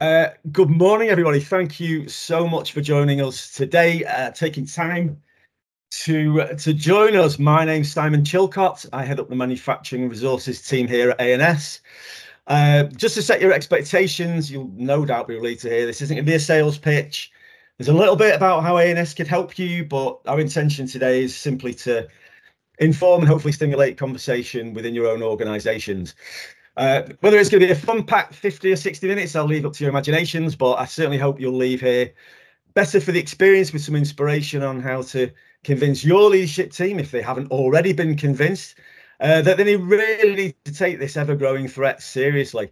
Uh, good morning, everybody. Thank you so much for joining us today, uh, taking time to uh, to join us. My name's Simon Chilcott. I head up the manufacturing resources team here at ANS. Uh, just to set your expectations, you'll no doubt be relieved to hear this isn't going to be a sales pitch. There's a little bit about how ANS could help you, but our intention today is simply to inform and hopefully stimulate conversation within your own organisations. Uh, whether it's going to be a fun packed 50 or 60 minutes, I'll leave up to your imaginations, but I certainly hope you'll leave here better for the experience with some inspiration on how to convince your leadership team, if they haven't already been convinced, uh, that they really need to take this ever growing threat seriously.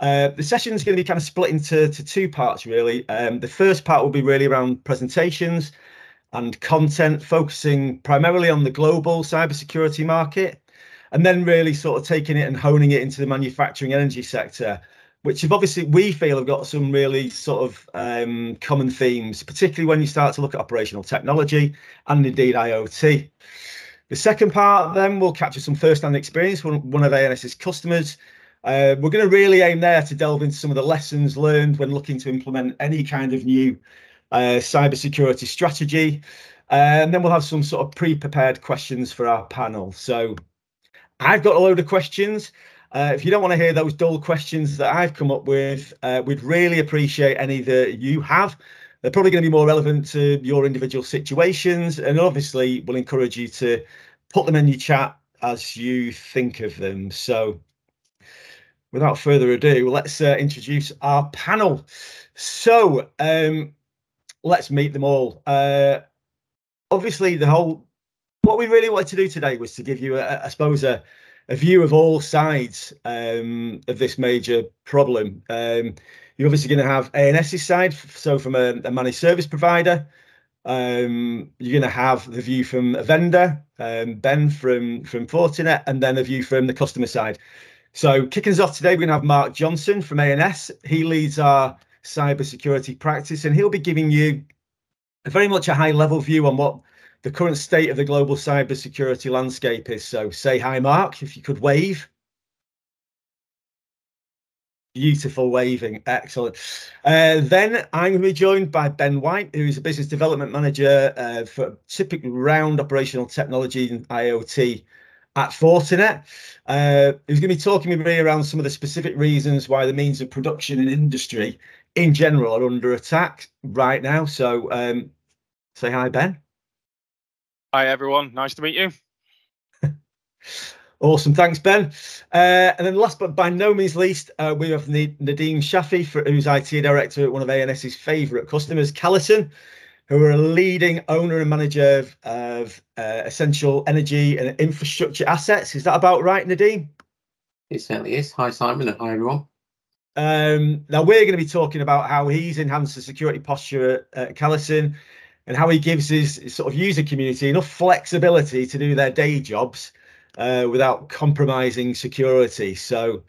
Uh, the session is going to be kind of split into to two parts, really. Um, the first part will be really around presentations and content, focusing primarily on the global cybersecurity market and then really sort of taking it and honing it into the manufacturing energy sector which have obviously we feel have got some really sort of um, common themes particularly when you start to look at operational technology and indeed iot the second part then will capture some first-hand experience from one of ANS's customers uh, we're going to really aim there to delve into some of the lessons learned when looking to implement any kind of new uh, cybersecurity strategy. Uh, and then we'll have some sort of pre-prepared questions for our panel. So I've got a load of questions. Uh, if you don't want to hear those dull questions that I've come up with, uh, we'd really appreciate any that you have. They're probably going to be more relevant to your individual situations, and obviously, we'll encourage you to put them in your chat as you think of them. So, without further ado, let's uh, introduce our panel. So, um, let's meet them all. Uh, obviously, the whole what we really wanted to do today was to give you, a, I suppose, a, a view of all sides um, of this major problem. Um, you're obviously going to have ANS's side, so from a, a managed service provider. Um, you're going to have the view from a vendor, um, Ben from from Fortinet, and then a view from the customer side. So kicking us off today, we're going to have Mark Johnson from ANS. He leads our cybersecurity practice, and he'll be giving you very much a high level view on what the current state of the global cybersecurity landscape is. So say hi, Mark, if you could wave. Beautiful waving, excellent. Uh, then I'm going to be joined by Ben White, who is a business development manager uh, for typically round operational technology and IoT at Fortinet. Uh, going to be talking with me around some of the specific reasons why the means of production and industry in general are under attack right now. So um, say hi, Ben. Hi, everyone. Nice to meet you. awesome. Thanks, Ben. Uh, and then last but by no means least, uh, we have Nadeem Shafi, for, who's IT director at one of ANS's favourite customers, Calisen, who are a leading owner and manager of, of uh, essential energy and infrastructure assets. Is that about right, Nadeem? It certainly is. Hi, Simon, and hi, everyone. Um, now we're going to be talking about how he's enhanced the security posture at, at Calisen and how he gives his, sort of user community enough flexibility to do their day jobs uh, without compromising security. So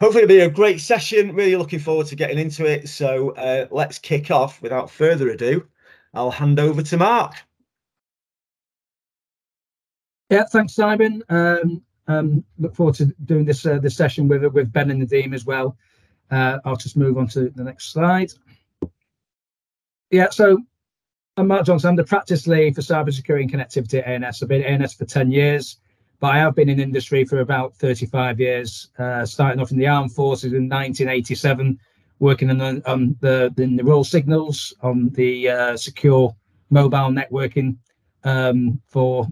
hopefully it'll be a great session. Really looking forward to getting into it. So uh, let's kick off without further ado. I'll hand over to Mark. Yeah, thanks, Simon. Um, um, look forward to doing this uh, this session with with Ben and Nadeem as well. Uh, I'll just move on to the next slide. Yeah, so I'm Mark Johnson. I'm the practice lead for cybersecurity and connectivity at ANS. I've been at ANS for 10 years, but I have been in industry for about 35 years, uh, starting off in the armed forces in 1987, working on the, on the, in the Royal Signals, on the uh, secure mobile networking um, for,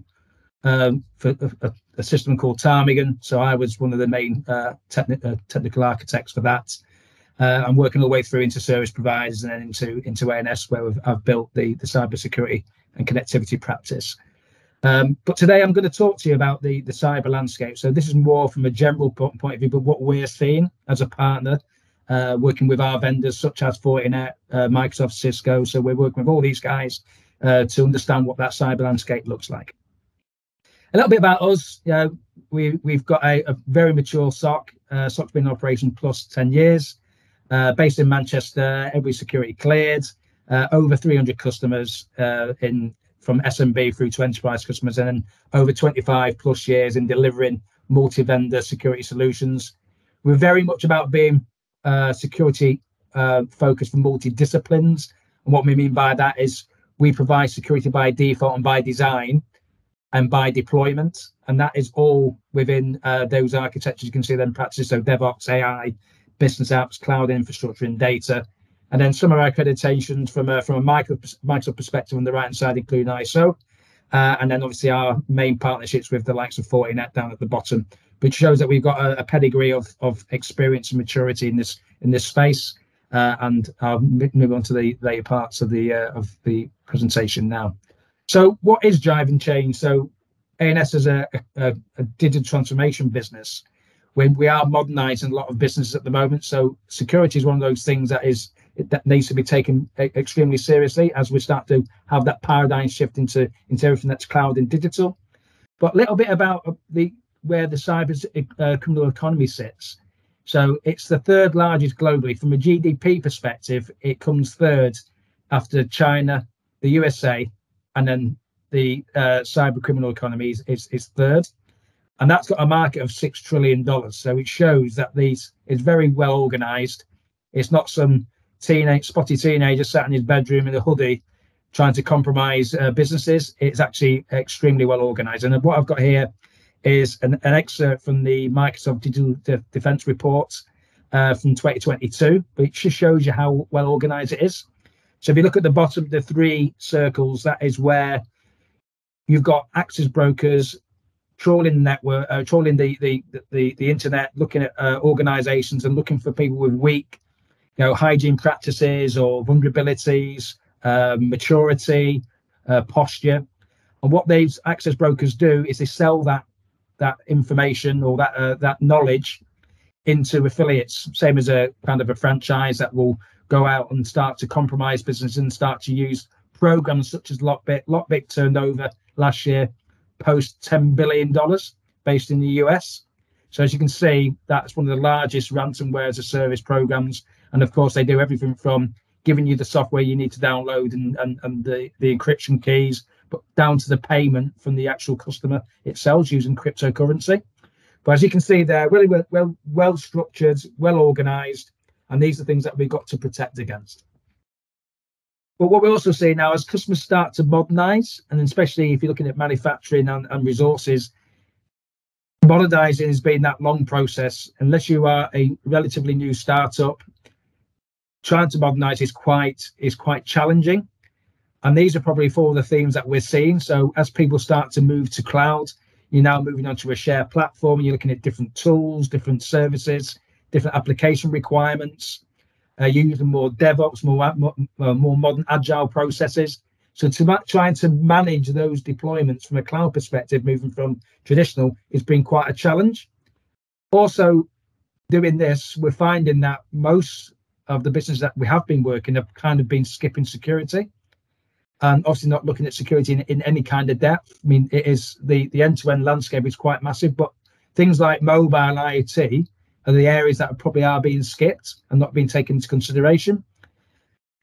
um, for a, a, system called Ptarmigan. So I was one of the main uh, techni- uh, technical architects for that. Uh, I'm working all the way through into service providers and then into into ANS where I've built the the cybersecurity and connectivity practice. Um, but today I'm going to talk to you about the the cyber landscape. So this is more from a general point of view, but what we're seeing as a partner, uh, working with our vendors such as Fortinet, uh, Microsoft, Cisco. So we're working with all these guys uh, to understand what that cyber landscape looks like. A little bit about us. Know, we we've got a, a very mature SOC. Uh, SOC's been in operation plus 10 years uh, based in Manchester, every security cleared, uh, over 300 customers uh, in from SMB through to enterprise customers, and over 25 plus years in delivering multi-vendor security solutions. We're very much about being uh, security uh, focus for multi-disciplines. And what we mean by that is we provide security by default and by design and by deployment. And that is all within uh, those architectures you can see them practice. So DevOps, AI, business apps, cloud infrastructure, and data. And then some of our accreditations from a, from a micro, Microsoft perspective on the right hand side, include ISO. Uh, and then obviously our main partnerships with the likes of Fortinet down at the bottom, which shows that we've got a, a pedigree of, of experience and maturity in this in this space. Uh, and I'll move on to the later parts of the uh, of the presentation now. So, what is driving change? So, ANS is a, a, a digital transformation business. When we are modernising a lot of businesses at the moment, so security is one of those things that is that needs to be taken extremely seriously as we start to have that paradigm shift into into everything that's cloud and digital. But a little bit about the where the cyber uh, criminal economy sits. So it's the third largest globally. From a GDP perspective, it comes third after China, the USA, and then the uh, cyber criminal economy is, is, is, third. And that's got a market of $6 trillion. So it shows that these is very well organized. It's not some teenage, spotty teenager sat in his bedroom in a hoodie trying to compromise uh, businesses. It's actually extremely well organized. And what I've got here is an, an excerpt from the Microsoft Digital De- Defense Report uh, from 2022, which just shows you how well organized it is. So if you look at the bottom of the three circles, that is where you've got access brokers trawling network, uh, trawling the, the the the internet, looking at uh, organizations and looking for people with weak, you know, hygiene practices or vulnerabilities, uh, maturity, posture. And what these access brokers do is they sell that that information or that uh, that knowledge into affiliates, same as a kind of a franchise that will go out and start to compromise business and start to use programs such as Lockbit. Lockbit turned over last year post $10 billion based in the US. So as you can see, that's one of the largest ransomware as a service programs. And of course, they do everything from giving you the software you need to download and, and, and the, the encryption keys but down to the payment from the actual customer itself using cryptocurrency. But as you can see they're really well, well, well structured, well organized, and these are things that we've got to protect against. But what we also see now as customers start to modernize, and especially if you're looking at manufacturing and, and resources, modernizing has been that long process. Unless you are a relatively new startup, trying to modernize is quite is quite challenging. And these are probably four of the themes that we're seeing. So as people start to move to cloud, you're now moving on to a shared platform. You're looking at different tools, different services, different application requirements. Uh, using more DevOps, more more, uh, more modern agile processes. So to ma- trying to manage those deployments from a cloud perspective, moving from traditional, has been quite a challenge. Also, doing this, we're finding that most of the businesses that we have been working have kind of been skipping security and obviously not looking at security in, in any kind of depth. I mean, it is the the end to end landscape is quite massive, but things like mobile IoT are the areas that probably are being skipped and not being taken into consideration.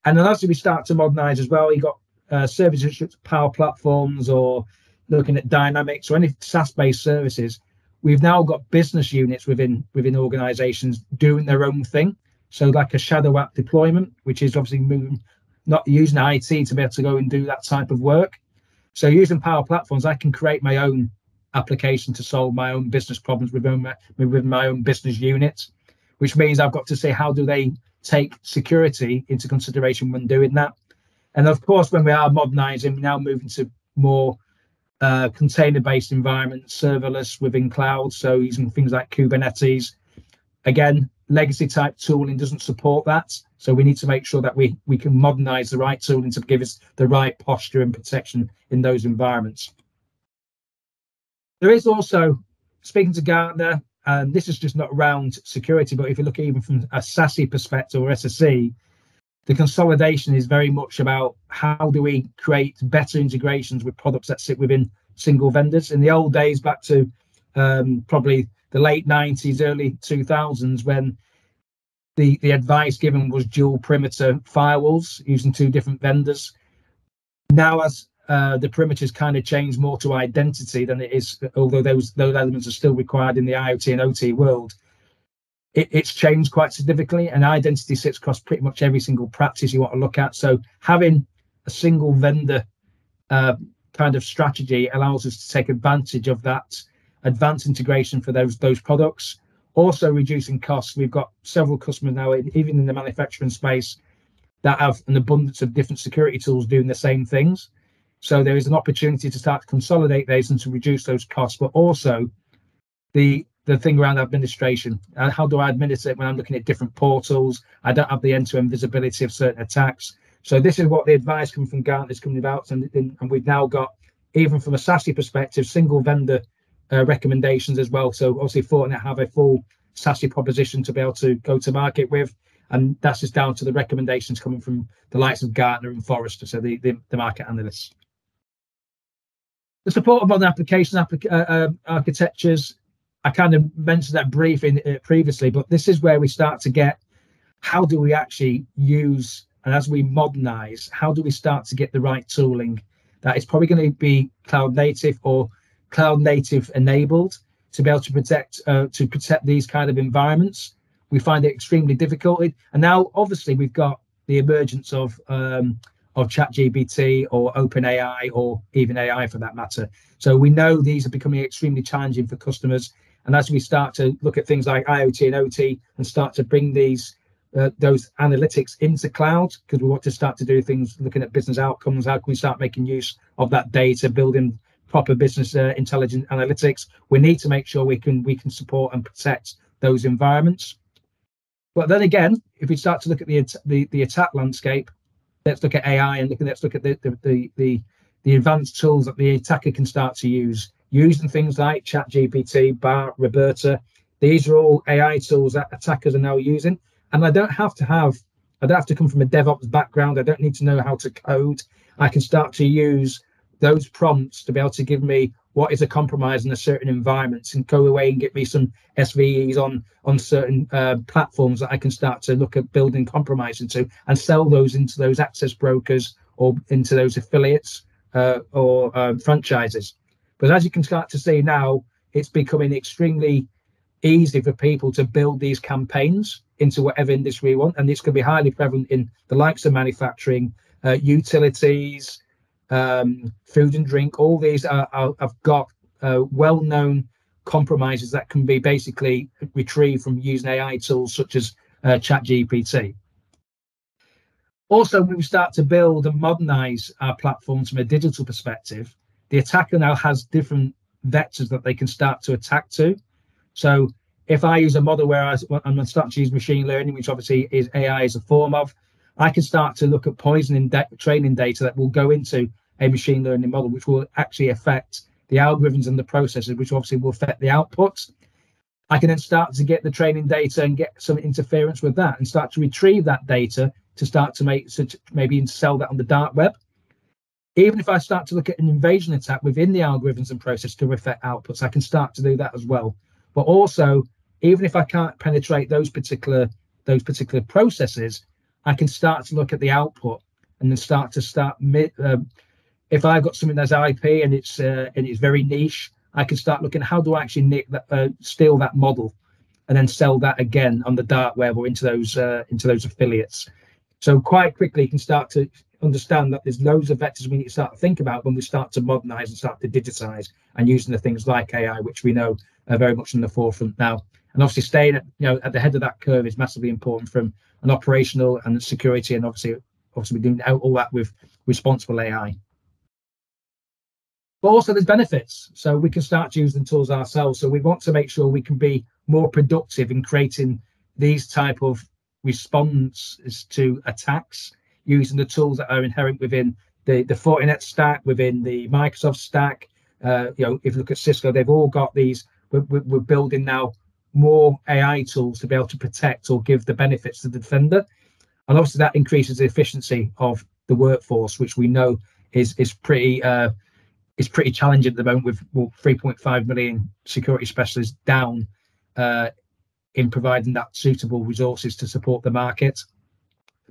And then as we start to modernize as well, you got uh, services such as power platforms or looking at dynamics or any SaaS-based services. We've now got business units within within organizations doing their own thing. So like a shadow app deployment, which is obviously moving not using IT to be able to go and do that type of work. So using Power Platforms, I can create my own application to solve my own business problems within my, within my own business unit, which means I've got to say how do they take security into consideration when doing that. And of course, when we are modernizing, we're now moving to more uh, container-based environments, serverless within cloud. So using things like Kubernetes. Again, legacy type tooling doesn't support that. So we need to make sure that we, we can modernize the right tooling to give us the right posture and protection in those environments. There is also, speaking to Gartner, and this is just not around security, but if you look even from a SASE perspective or SSE, the consolidation is very much about how do we create better integrations with products that sit within single vendors. In the old days, back to um, probably the late 90s, early 2000s, when the, the advice given was dual perimeter firewalls using two different vendors. Now, as uh, the perimeters kind of changed more to identity than it is, although those those elements are still required in the IoT and OT world. it, it's changed quite significantly, and identity sits across pretty much every single practice you want to look at. So having a single vendor uh, kind of strategy allows us to take advantage of that advanced integration for those those products. Also reducing costs. We've got several customers now, even in the manufacturing space, that have an abundance of different security tools doing the same things. So there is an opportunity to start to consolidate those and to reduce those costs, but also the the thing around administration. Uh, how do I administer it when I'm looking at different portals? I don't have the end-to-end visibility of certain attacks. So this is what the advice coming from Gartner is coming about, and, and we've now got even from a SASE perspective, single vendor uh, recommendations as well. So obviously, Fortinet have a full SASE proposition to be able to go to market with, and that's just down to the recommendations coming from the likes of Gartner and Forrester, so the the, the market analysts. The support of modern application applic uh, uh, architectures I kind of mentioned that briefly uh, previously, but this is where we start to get how do we actually use and as we modernize, how do we start to get the right tooling that is probably going to be cloud native or cloud native enabled to be able to protect uh, to protect these kind of environments. We find it extremely difficult. And now, obviously, we've got the emergence of um, of ChatGPT or OpenAI or even AI for that matter. So we know these are becoming extremely challenging for customers and as we start to look at things like IoT and OT and start to bring these uh, those analytics into cloud, because we want to start to do things looking at business outcomes, how can we start making use of that data, building proper business uh, intelligent analytics? We need to make sure we can we can support and protect those environments. But then again, if we start to look at the the, the attack landscape, let's look at AI and look, let's look at the the, the the the advanced tools that the attacker can start to use using things like ChatGPT, BART, Roberta. These are all AI tools that attackers are now using. And I don't have to have, I don't have to come from a DevOps background. I don't need to know how to code. I can start to use those prompts to be able to give me what is a compromise in a certain environment and go away and get me some CVEs on on certain uh, platforms that I can start to look at building compromise into and sell those into those access brokers or into those affiliates uh, or uh, franchises. But as you can start to see now, it's becoming extremely easy for people to build these campaigns into whatever industry you want. And this can be highly prevalent in the likes of manufacturing, uh, utilities, um, food and drink. All these are, are have got uh, well-known compromises that can be basically retrieved from using AI tools such as uh, ChatGPT. Also, when we start to build and modernize our platforms from a digital perspective, the attacker now has different vectors that they can start to attack to. So if I use a model where I, am starting to use machine learning, which obviously is AI is a form of, I can start to look at poisoning de- training data that will go into a machine learning model, which will actually affect the algorithms and the processes, which obviously will affect the outputs. I can then start to get the training data and get some interference with that and start to retrieve that data to start to make to maybe sell that on the dark web even if I start to look at an invasion attack within the algorithms and process to affect outputs, I can start to do that as well. But also, even if I can't penetrate those particular those particular processes, I can start to look at the output and then start to start. Um, if I've got something that's IP and it's uh, and it's very niche, I can start looking how do I actually nick that, uh, steal that model, and then sell that again on the dark web or into those uh, into those affiliates. So quite quickly, you can start to understand that there's loads of vectors we need to start to think about when we start to modernize and start to digitize and using the things like AI, which we know are very much in the forefront now. And obviously staying at, you know, at the head of that curve is massively important from an operational and security and obviously obviously doing all that with responsible AI. But also there's benefits. So we can start using tools ourselves. So we want to make sure we can be more productive in creating these type of responses to attacks using the tools that are inherent within the, the Fortinet stack, within the Microsoft stack. Uh, you know, if you look at Cisco, they've all got these. We're, we're building now more AI tools to be able to protect or give the benefits to the defender, and obviously that increases the efficiency of the workforce, which we know is is pretty uh, is pretty challenging at the moment with well, 3.5 million security specialists down uh, in providing that suitable resources to support the market.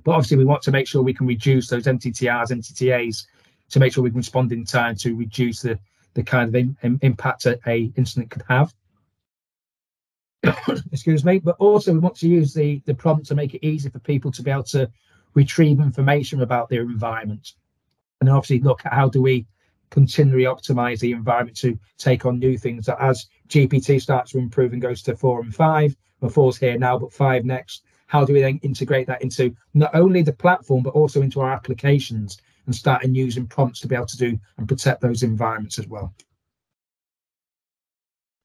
But obviously, we want to make sure we can reduce those MTTRs, MTTAs to make sure we can respond in time to reduce the, the kind of in, in, impact a, a incident could have. excuse me, but also we want to use the, the prompt to make it easy for people to be able to retrieve information about their environment. And then obviously look at how do we continually optimize the environment to take on new things that as GPT starts to improve and goes to four and five, or four's here now, but five next, how do we then integrate that into not only the platform, but also into our applications and starting using prompts to be able to do and protect those environments as well.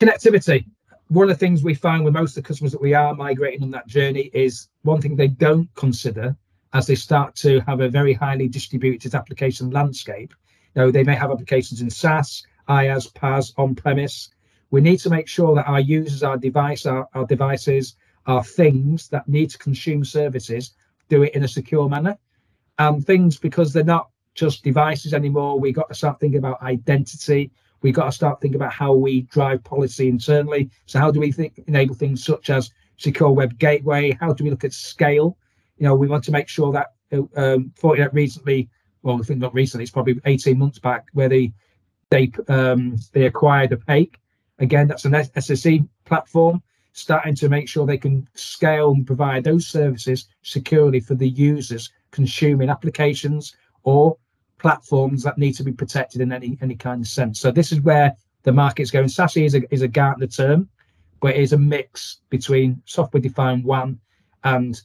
Connectivity. One of the things we find with most of the customers that we are migrating on that journey is one thing they don't consider as they start to have a very highly distributed application landscape. Know, they may have applications in SaaS, IaaS, PaaS, on-premise. We need to make sure that our users, our device, our, our devices, our things that need to consume services do it in a secure manner. And things because they're not just devices anymore. We got to start thinking about identity. We got to start thinking about how we drive policy internally. So how do we think enable things such as secure web gateway? How do we look at scale? You know, we want to make sure that um, Fortinet recently, well, I think not recently, it's probably 18 months back, where they they um, they acquired OPAQ. Again, that's an SSE platform, starting to make sure they can scale and provide those services securely for the users consuming applications or platforms that need to be protected in any any kind of sense. So this is where the market's going. SASE is a is a Gartner term, but it is a mix between software defined WAN and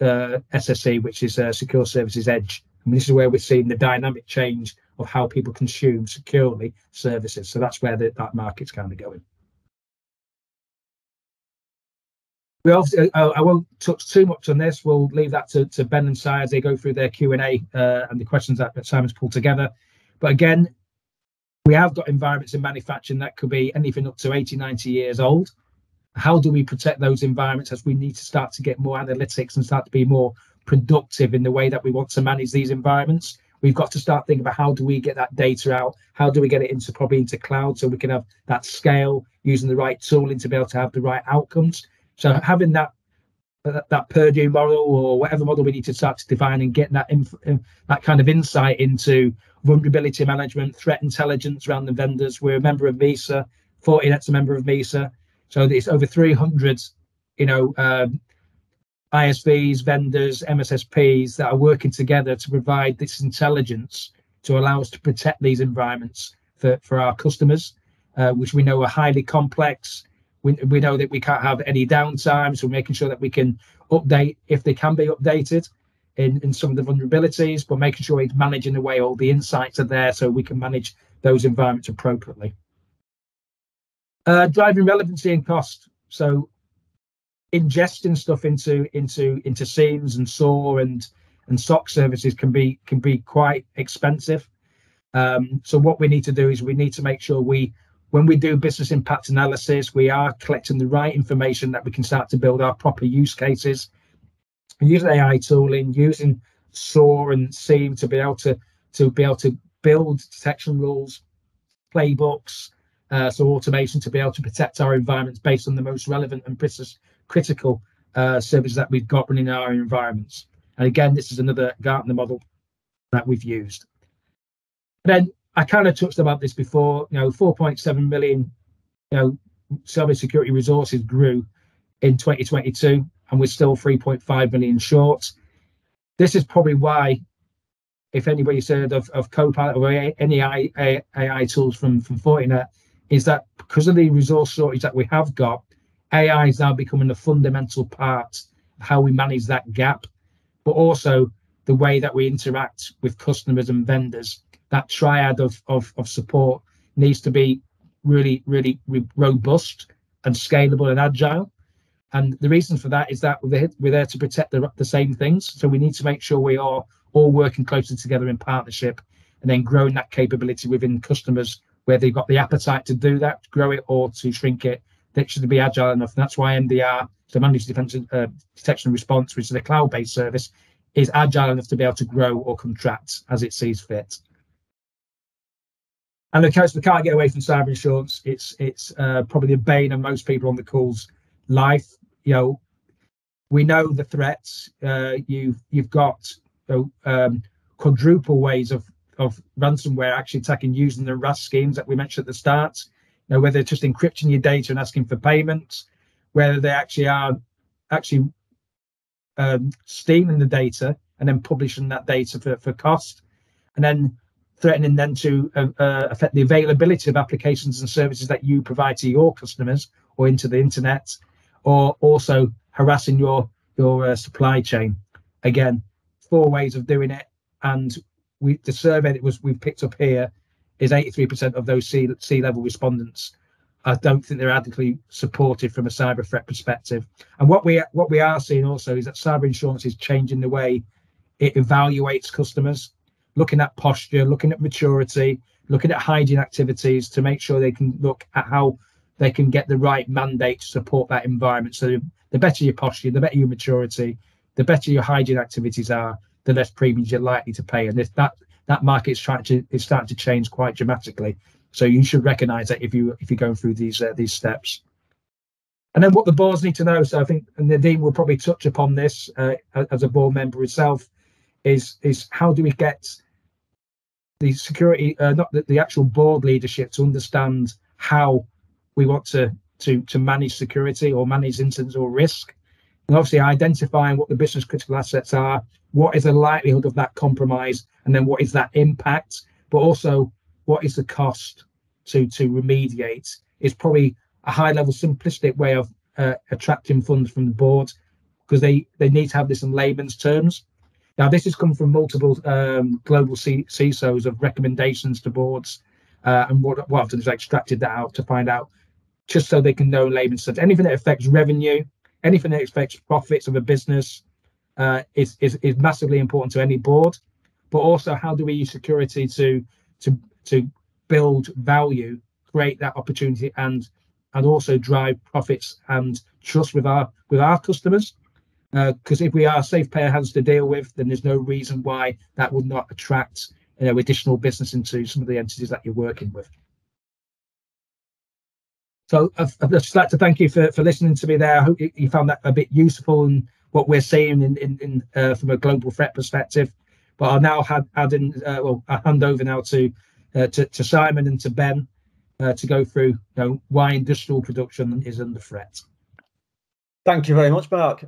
uh, SSE, which is uh, Secure Services Edge. And this is where we're seeing the dynamic change of how people consume securely services. So that's where the, that market's kind of going. We also, uh, I won't touch too much on this. We'll leave that to, to Ben and Si as they go through their Q and A uh, and the questions that, that Simon's pulled together. But again, we have got environments in manufacturing that could be anything up to 80, 90 years old. How do we protect those environments as we need to start to get more analytics and start to be more productive in the way that we want to manage these environments? We've got to start thinking about how do we get that data out? How do we get it into probably into cloud so we can have that scale using the right tooling to be able to have the right outcomes so having that that, that Purdue model or whatever model we need to start to define and get that inf- that kind of insight into vulnerability management, threat intelligence around the vendors. We're a member of MISA, Fortinet's a member of MISA, so it's over 300, you know, um, ISVs, vendors, MSSPs that are working together to provide this intelligence to allow us to protect these environments for, for our customers, uh, which we know are highly complex, we, we know that we can't have any downtime, so making sure that we can update if they can be updated in, in some of the vulnerabilities, but making sure it's managing the way all the insights are there so we can manage those environments appropriately. Uh, driving relevancy and cost. So ingesting stuff into into into SIEMs and SOAR and and SOC services can be can be quite expensive. Um, so what we need to do is we need to make sure we when we do business impact analysis, we are collecting the right information that we can start to build our proper use cases. Using AI tooling, using SOAR and SIEM to be able to to be able to build detection rules, playbooks, uh, so automation to be able to protect our environments based on the most relevant and business critical uh, services that we've got running in our environments. And again, this is another Gartner model that we've used. Then I kind of touched about this before. You know, 4.7 million, you know, cybersecurity resources grew in 2022, and we're still 3.5 million short. This is probably why, if anybody's heard of, of Copilot or any AI, AI tools from from Fortinet, is that because of the resource shortage that we have got, AI is now becoming a fundamental part of how we manage that gap, but also the way that we interact with customers and vendors that triad of, of, of support needs to be really, really robust and scalable and agile. And the reason for that is that we're there to protect the, the same things. So we need to make sure we are all working closely together in partnership and then growing that capability within customers where they've got the appetite to do that, grow it or to shrink it. That should be agile enough. And that's why MDR, the Managed Defense uh, Detection and Response, which is a cloud based service, is agile enough to be able to grow or contract as it sees fit. And of course, we can't get away from cyber insurance. It's it's uh, probably the bane of most people on the call's life. You know, we know the threats. Uh, you've you've got um, quadruple ways of of ransomware actually attacking using the RaaS schemes that we mentioned at the start. You know, whether it's just encrypting your data and asking for payments, whether they actually are actually um, stealing the data and then publishing that data for, for cost, and then threatening then to uh, uh, affect the availability of applications and services that you provide to your customers or into the internet, or also harassing your your uh, supply chain. Again, four ways of doing it, and we the survey that was we've picked up here is 83% of those C, C level respondents. I don't think they're adequately supported from a cyber threat perspective. And what we what we are seeing also is that cyber insurance is changing the way it evaluates customers, looking at posture, looking at maturity, looking at hygiene activities to make sure they can look at how they can get the right mandate to support that environment. So the better your posture, the better your maturity, the better your hygiene activities are, the less premiums you're likely to pay. And if that that market's trying to is starting to change quite dramatically. So you should recognise that if you if you're going through these uh, these steps. And then what the boards need to know. So I think Nadine will probably touch upon this uh, as a board member itself. Is is how do we get the security, uh, not the, the actual board leadership, to understand how we want to to to manage security or manage incidents or risk, and obviously identifying what the business critical assets are, what is the likelihood of that compromise, and then what is that impact, but also what is the cost to to remediate is probably a high level simplistic way of uh, attracting funds from the board because they they need to have this in layman's terms now, this has come from multiple um, global C- CISOs of recommendations to boards, uh, and what, what I've done is extracted that out to find out just so they can know layman's terms. Anything that affects revenue, anything that affects profits of a business uh, is, is is massively important to any board. But also, how do we use security to to to build value, create that opportunity, and and also drive profits and trust with our with our customers because uh, if we are safe pair hands to deal with, then there's no reason why that would not attract you know additional business into some of the entities that you're working with. So I'd, just like to thank you for, for listening to me there. I hope you found that a bit useful and what we're seeing in in, in uh, from a global threat perspective. But I'll now add in uh, well I hand over now to, uh, to to Simon and to Ben uh, to go through you know why industrial production is under threat. Thank you very much, Mark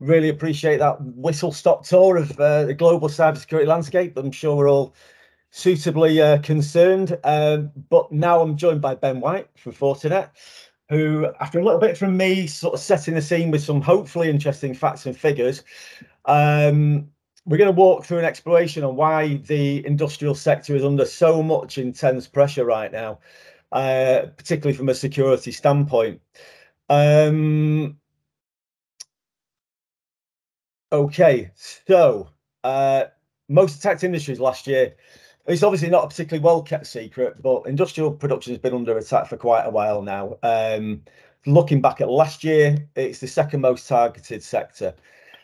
really appreciate that whistle stop tour of uh, the global cybersecurity landscape. I'm sure we're all suitably uh, concerned. Um, but now I'm joined by Ben White from Fortinet, who, after a little bit from me, sort of setting the scene with some hopefully interesting facts and figures, um, we're going to walk through an exploration on why the industrial sector is under so much intense pressure right now, uh, particularly from a security standpoint. Um, Okay, so uh, most attacked industries last year. It's obviously not a particularly well kept secret, but industrial production has been under attack for quite a while now. Um, looking back at last year, it's the second most targeted sector.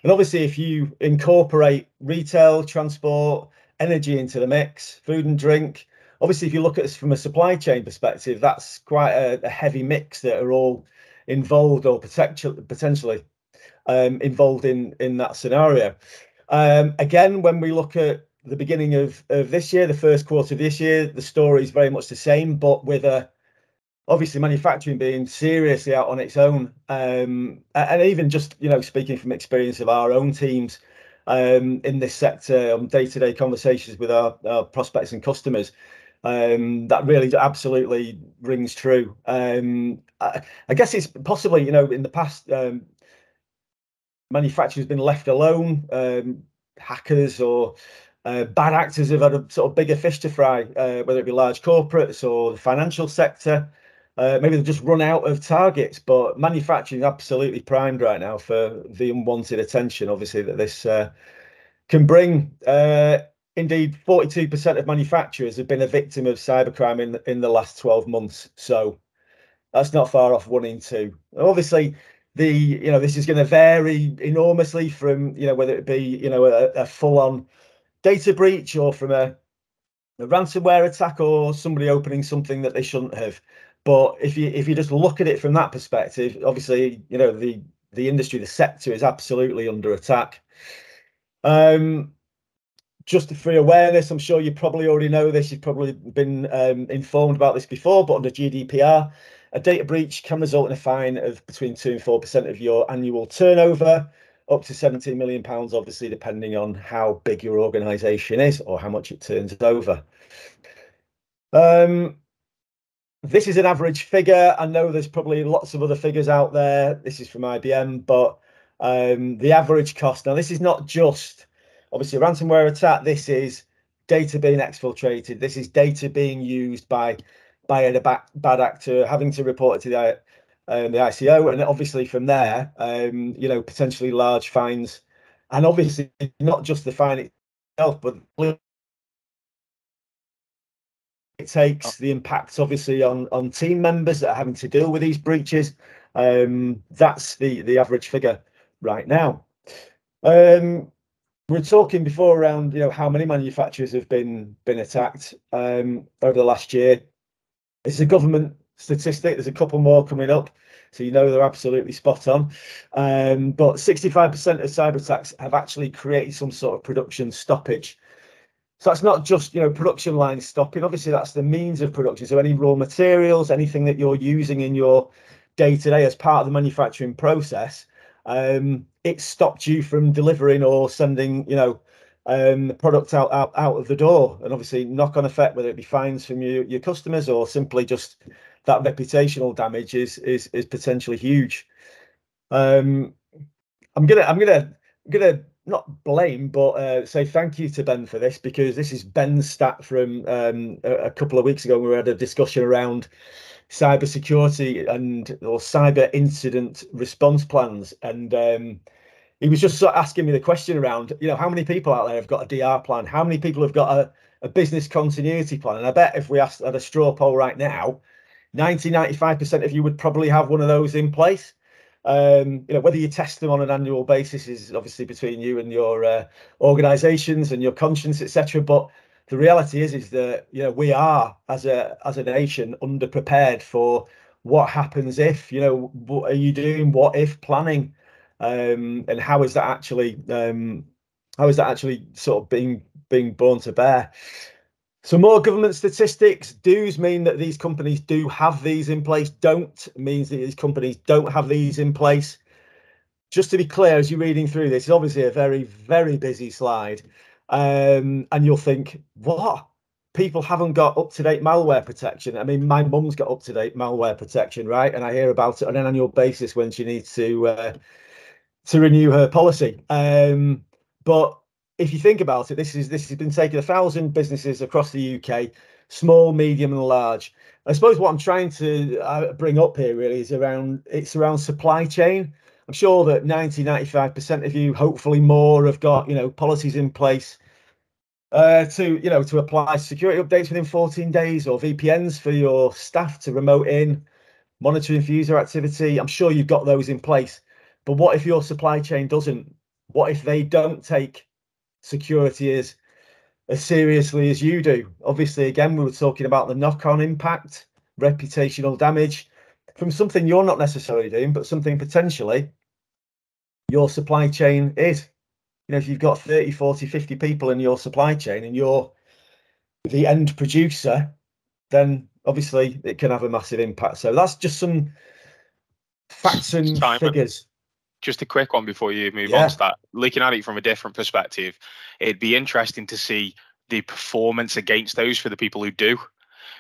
And obviously, if you incorporate retail, transport, energy into the mix, food and drink, obviously, if you look at this from a supply chain perspective, that's quite a, a heavy mix that are all involved or potentially potentially um, involved in in that scenario. Um, again, when we look at the beginning of, of this year, the first quarter of this year, the story is very much the same, but with a obviously manufacturing being seriously out on its own, um, and even just you know speaking from experience of our own teams um, in this sector on day-to-day conversations with our, our prospects and customers. Um, that really absolutely rings true. Um, I, I, guess it's possibly, you know, in the past, manufacturing has been left alone. Um, hackers or uh, bad actors have had a sort of bigger fish to fry, uh, whether it be large corporates or the financial sector. Uh, maybe they've just run out of targets, but manufacturing is absolutely primed right now for the unwanted attention, obviously, that this uh, can bring. Uh, indeed, 42% of manufacturers have been a victim of cybercrime in, in the last 12 months. So that's not far off one in two. Obviously, the you know this is going to vary enormously from you know whether it be you know a, a full on data breach or from a, a ransomware attack or somebody opening something that they shouldn't have. But if you if you just look at it from that perspective obviously you know the the industry the sector is absolutely under attack. Um just for awareness i'm sure you probably already know this you've probably been um, informed about this before but under gdpr a data breach can result in a fine of between 2 and 4% of your annual turnover, up to 17 million pounds, obviously, depending on how big your organization is or how much it turns over. Um, this is an average figure. I know there's probably lots of other figures out there. This is from IBM, but um, the average cost. Now, this is not just obviously a ransomware attack. This is data being exfiltrated. This is data being used by by a bad, actor, having to report it to the um, the ICO, and obviously from there, um, you know, potentially large fines, and obviously not just the fine itself, but it takes the impact obviously on on team members that are having to deal with these breaches. Um, that's the the average figure right now. Um, we are talking before around you know how many manufacturers have been been attacked um, over the last year. It's a government statistic. There's a couple more coming up, so you know they're absolutely spot on. Um, but 65% of cyber attacks have actually created some sort of production stoppage. So that's not just you know production lines stopping. Obviously, that's the means of production. So any raw materials, anything that you're using in your day to day as part of the manufacturing process, um, it stopped you from delivering or sending you know um, the product out, out out of the door. And obviously, knock on effect, whether it be fines from your your customers or simply just that reputational damage is is is potentially huge. Um, I'm gonna I'm gonna I'm gonna not blame, but uh, say thank you to Ben for this because this is Ben's stat from um, a, a, couple of weeks ago. We had a discussion around cyber security and or cyber incident response plans, and um, he was just sort of asking me the question around, you know, how many people out there have got a DR plan? How many people have got a, a business continuity plan? And I bet if we asked at a straw poll right now, 90, 95% of you would probably have one of those in place. Um, you know, whether you test them on an annual basis is obviously between you and your uh, organizations and your conscience, etc. But the reality is, is that you know we are as a as a nation underprepared for what happens if. You know, what are you doing? What if planning? Um, and how is that actually? Um, how is that actually sort of being being born to bear? So more government statistics. does mean that these companies do have these in place. Don't means that these companies don't have these in place. Just to be clear, as you're reading through this, it's obviously a very, very busy slide. Um, and you'll think, what? People haven't got up-to-date malware protection. I mean, my mum's got up-to-date malware protection, right? And I hear about it on an annual basis when she needs to uh, to renew her policy. Um, but if you think about it, this is this has been taking a thousand businesses across the UK, small, medium, and large. I suppose what I'm trying to uh, bring up here really is around it's around supply chain. I'm sure that 90, 95% of you, hopefully more, have got you know policies in place uh, to you know to apply security updates within 14 days or VPNs for your staff to remote in, monitoring user activity. I'm sure you've got those in place. But what if your supply chain doesn't? What if they don't take security is as seriously as you do. Obviously, again, we were talking about the knock on impact, reputational damage from something you're not necessarily doing, but something potentially your supply chain is. You know, if you've got 30, 40, 50 people in your supply chain and you're the end producer, then obviously it can have a massive impact. So that's just some facts and Simon. figures just a quick one before you move yeah. on to that. Looking at it from a different perspective, it'd be interesting to see the performance against those for the people who do.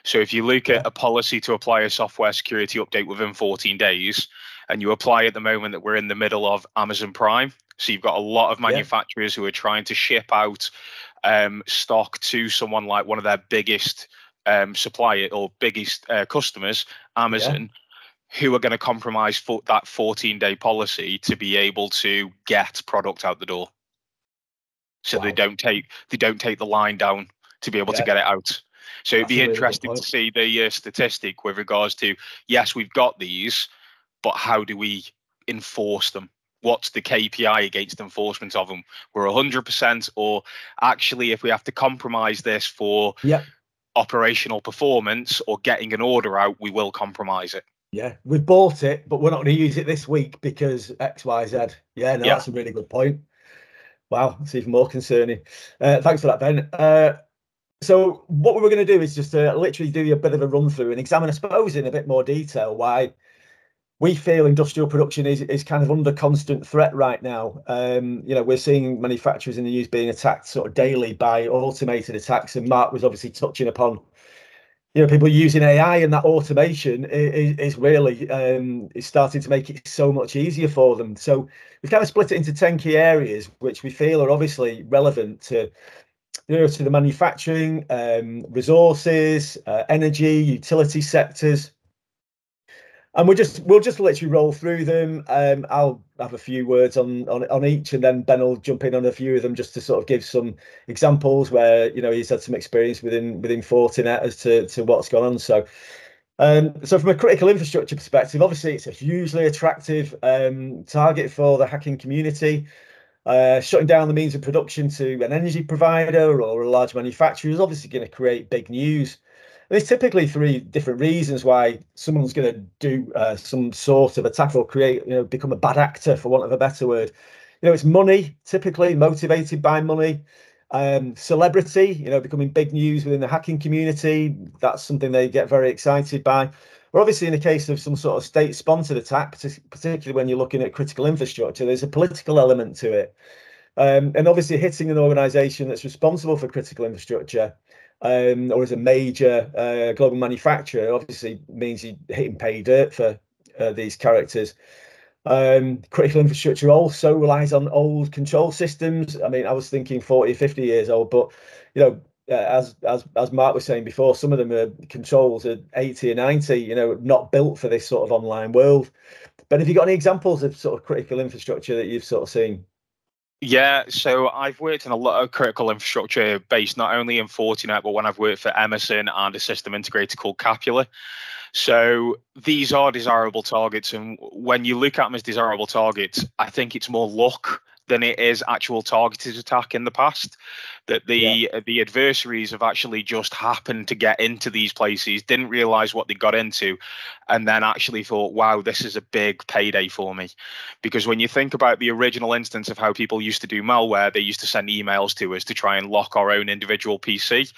So if you look at a policy to apply a software security update within 14 days, and you apply at the moment that we're in the middle of Amazon Prime, so you've got a lot of manufacturers yeah. who are trying to ship out um, stock to someone like one of their biggest um, supplier or biggest uh, customers, Amazon. Yeah who are going to compromise for that 14 day policy to be able to get product out the door so wow. they don't take they don't take the line down to be able yeah. to get it out so it'd be interesting to see the uh, statistic with regards to yes we've got these but how do we enforce them what's the kpi against enforcement of them we're 100% or actually if we have to compromise this for yeah. operational performance or getting an order out we will compromise it yeah, we've bought it, but we're not going to use it this week because X, Y, Z. Yeah, no, yeah. that's a really good point. Wow, that's even more concerning. Uh, thanks for that, Ben. Uh, so what we were going to do is just to literally do a bit of a run through and examine, I suppose, in a bit more detail why we feel industrial production is, is kind of under constant threat right now. Um, you know, we're seeing manufacturers in the news being attacked sort of daily by automated attacks, and Mark was obviously touching upon, you know, people using AI and that automation is, is really um, is starting to make it so much easier for them. So we've kind of split it into ten key areas, which we feel are obviously relevant to you know, to the manufacturing, um, resources, uh, energy, utility sectors. And we'll just we'll just literally roll through them. Um, I'll have a few words on, on on each, and then Ben will jump in on a few of them just to sort of give some examples where you know he's had some experience within within Fortinet as to to what's gone on. So, um, so from a critical infrastructure perspective, obviously it's a hugely attractive um, target for the hacking community. Uh, shutting down the means of production to an energy provider or a large manufacturer is obviously going to create big news. There's typically three different reasons why someone's going to do uh, some sort of attack or create, you know, become a bad actor, for want of a better word. You know, it's money, typically motivated by money. Um, celebrity, you know, becoming big news within the hacking community. That's something they get very excited by. But obviously, in the case of some sort of state-sponsored attack, particularly when you're looking at critical infrastructure, there's a political element to it. Um, and obviously, hitting an organisation that's responsible for critical infrastructure, um, or as a major uh, global manufacturer, obviously means you're hitting pay dirt for uh, these characters. Um, critical infrastructure also relies on old control systems. I mean, I was thinking 40, 50 years old, but you know, uh, as as as Mark was saying before, some of them are controls are 80 or 90, you know, not built for this sort of online world. But have you got any examples of sort of critical infrastructure that you've sort of seen? Yeah, so I've worked in a lot of critical infrastructure based not only in Fortinet, but when I've worked for Emerson and a system integrator called Capula. So these are desirable targets, and when you look at them as desirable targets, I think it's more luck than it is actual targeted attack in the past. That the yeah. the adversaries have actually just happened to get into these places, didn't realize what they got into, and then actually thought, "Wow, this is a big payday for me." Because when you think about the original instance of how people used to do malware, they used to send emails to us to try and lock our own individual PC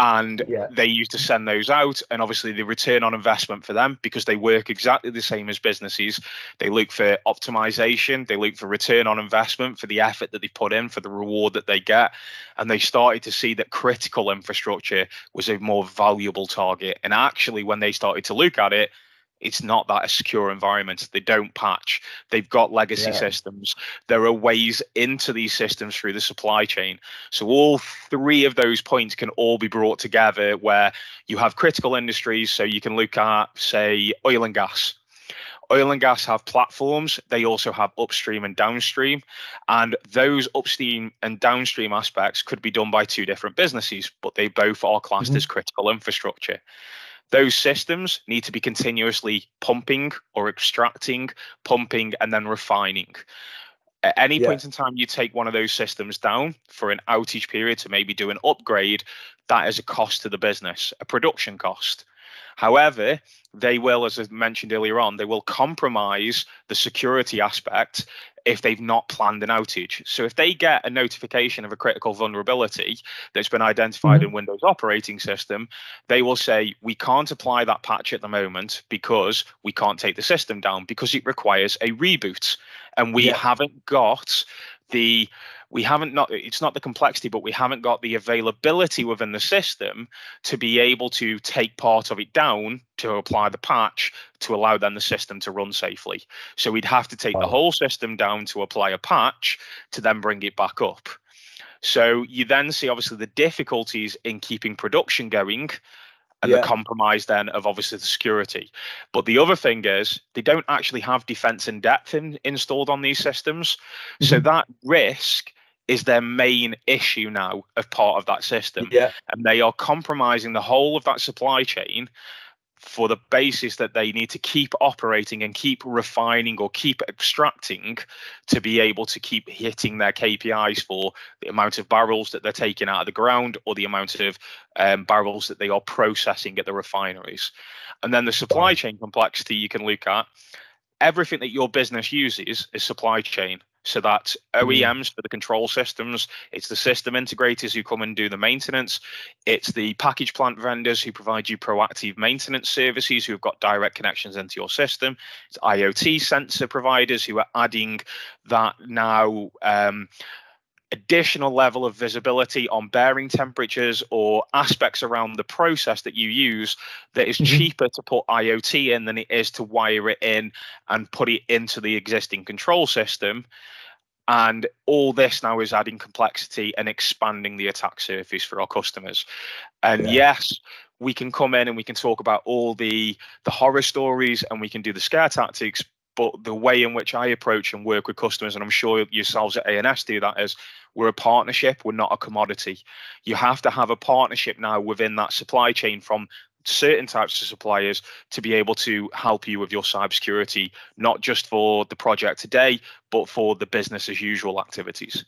and yeah. they used to send those out and obviously the return on investment for them because they work exactly the same as businesses they look for optimization they look for return on investment for the effort that they put in for the reward that they get and they started to see that critical infrastructure was a more valuable target and actually when they started to look at it it's not that a secure environment. They don't patch. They've got legacy yeah. systems. There are ways into these systems through the supply chain. So all three of those points can all be brought together where you have critical industries. So you can look at, say, oil and gas. Oil and gas have platforms. They also have upstream and downstream. And those upstream and downstream aspects could be done by two different businesses, but they both are classed mm-hmm. as critical infrastructure those systems need to be continuously pumping or extracting, pumping, and then refining. At any yeah. point in time you take one of those systems down for an outage period to maybe do an upgrade, that is a cost to the business, a production cost. However, they will, as I mentioned earlier on, they will compromise the security aspect if they've not planned an outage. So if they get a notification of a critical vulnerability that's been identified mm-hmm. in Windows operating system, they will say, we can't apply that patch at the moment because we can't take the system down because it requires a reboot. And we yeah. haven't got the we haven't not it's not the complexity but we haven't got the availability within the system to be able to take part of it down to apply the patch to allow then the system to run safely so we'd have to take the whole system down to apply a patch to then bring it back up so you then see obviously the difficulties in keeping production going and yeah. the compromise then of obviously the security. But the other thing is they don't actually have defense in depth in, installed on these systems. Mm-hmm. So that risk is their main issue now of part of that system. Yeah. And they are compromising the whole of that supply chain for the basis that they need to keep operating and keep refining or keep extracting to be able to keep hitting their KPIs for the amount of barrels that they're taking out of the ground or the amount of um, barrels that they are processing at the refineries. And then the supply chain complexity you can look at. Everything that your business uses is supply chain. So that's OEMs for the control systems. It's the system integrators who come and do the maintenance. It's the package plant vendors who provide you proactive maintenance services who have got direct connections into your system. It's IoT sensor providers who are adding that now. Um, additional level of visibility on bearing temperatures or aspects around the process that you use that is mm-hmm. cheaper to put IoT in than it is to wire it in and put it into the existing control system. And all this now is adding complexity and expanding the attack surface for our customers. And yeah. yes, we can come in and we can talk about all the the horror stories and we can do the scare tactics, but the way in which I approach and work with customers, and I'm sure yourselves at ANS do that, is we're a partnership, we're not a commodity. You have to have a partnership now within that supply chain from certain types of suppliers to be able to help you with your cybersecurity, not just for the project today, but for the business as usual activities.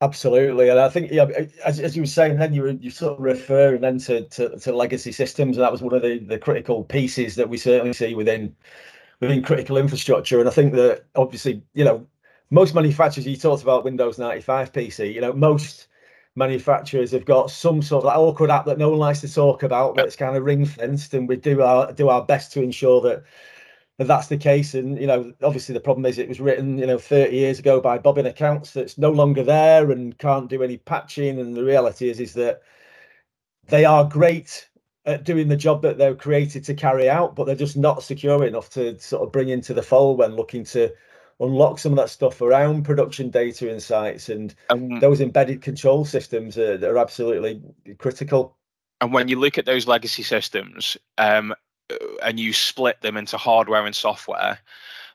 Absolutely, and I think yeah, as, as you were saying, then you were you sort of referring then to, to, to legacy systems, and that was one of the, the critical pieces that we certainly see within within critical infrastructure. And I think that obviously, you know, most manufacturers you talked about Windows 95 PC, you know, most manufacturers have got some sort of awkward app that no one likes to talk about that's kind of ring fenced, and we do our do our best to ensure that, that that's the case. And you know, obviously the problem is it was written you know 30 years ago by bobbin accounts that's no longer there and can't do any patching. And the reality is is that they are great at doing the job that they're created to carry out, but they're just not secure enough to sort of bring into the fold when looking to unlock some of that stuff around production data insights and um, those embedded control systems are, are absolutely critical. And when you look at those legacy systems um, and you split them into hardware and software,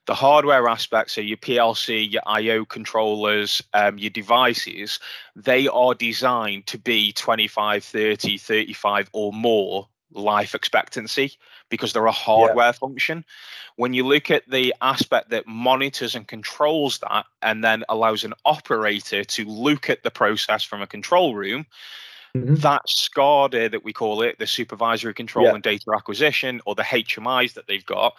the hardware aspects, so your PLC, your IO controllers, um, your devices, they are designed to be 25, 30, 35 or more life expectancy because they're a hardware yeah. function. When you look at the aspect that monitors and controls that and then allows an operator to look at the process from a control room, mm-hmm. that SCADA that we call it, the supervisory control yeah. and data acquisition, or the HMIs that they've got,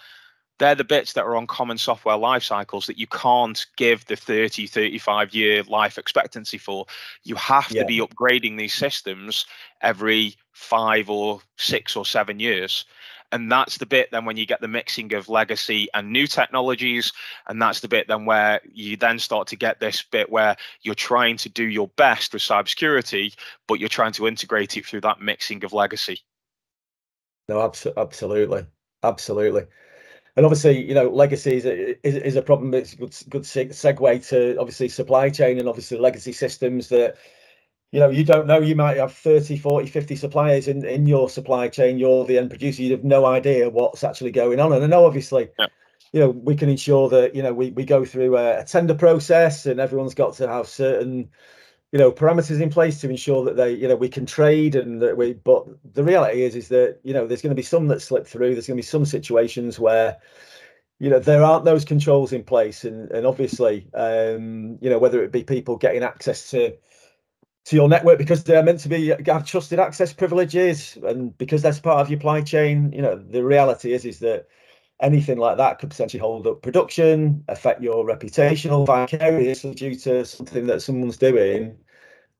they're the bits that are on common software life cycles that you can't give the 30 35 year life expectancy for. You have yeah. to be upgrading these systems every five or six or seven years. And that's the bit then when you get the mixing of legacy and new technologies. And that's the bit then where you then start to get this bit where you're trying to do your best with cybersecurity but you're trying to integrate it through that mixing of legacy. No absolutely. Absolutely and obviously, you know, legacy is a, is, is a problem. It's a good, good segue to obviously supply chain and obviously legacy systems that, you know, you don't know. You might have 30, 40, 50 suppliers in, in your supply chain. You're the end producer. You have no idea what's actually going on. And I know, obviously, yeah. you know, we can ensure that, you know, we, we go through a, a tender process and everyone's got to have certain you know parameters in place to ensure that they you know we can trade and that we but the reality is is that you know there's going to be some that slip through. There's going to be some situations where you know there aren't those controls in place. And and obviously um you know whether it be people getting access to to your network because they're meant to be have trusted access privileges and because that's part of your supply chain you know the reality is is that anything like that could potentially hold up production, affect your reputational vicariously due to something that someone's doing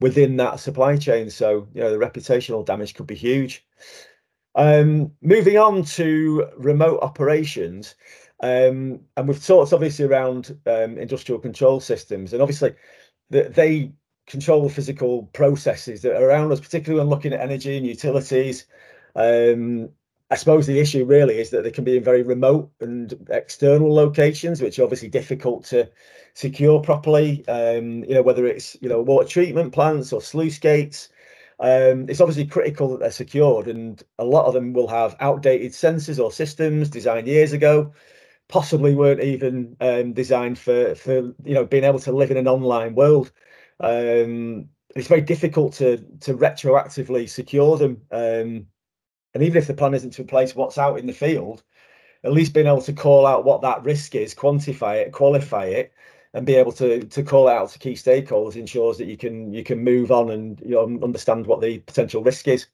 within that supply chain. So, you know, the reputational damage could be huge. Um, moving on to remote operations, um, and we've talked obviously around um, industrial control systems, and obviously they control physical processes that are around us, particularly when looking at energy and utilities. Um, I suppose the issue really is that they can be in very remote and external locations, which are obviously difficult to secure properly. Um, you know, whether it's you know water treatment plants or sluice gates, um, it's obviously critical that they're secured, and a lot of them will have outdated sensors or systems designed years ago, possibly weren't even um, designed for for you know being able to live in an online world. Um, it's very difficult to to retroactively secure them. Um, and even if the plan isn't to replace what's out in the field, at least being able to call out what that risk is, quantify it, qualify it, and be able to to call out to key stakeholders ensures that you can you can move on and you know understand what the potential risk is.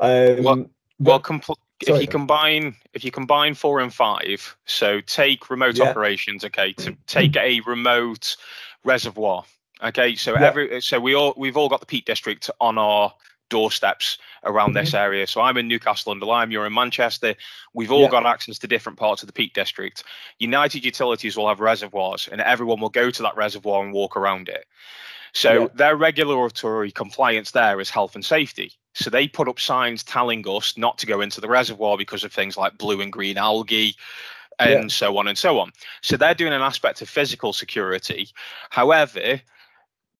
Um, well, well compl- if you combine if you combine four and five, so take remote yeah. operations, okay, to take a remote reservoir. Okay, so yeah. every so we all we've all got the Peak District on our doorsteps around mm-hmm. this area. So I'm in Newcastle under Lyme, you're in Manchester. We've all yeah. got access to different parts of the Peak District. United Utilities will have reservoirs, and everyone will go to that reservoir and walk around it. So yeah. their regulatory compliance there is health and safety. So they put up signs telling us not to go into the reservoir because of things like blue and green algae and yeah. so on and so on. So they're doing an aspect of physical security. However,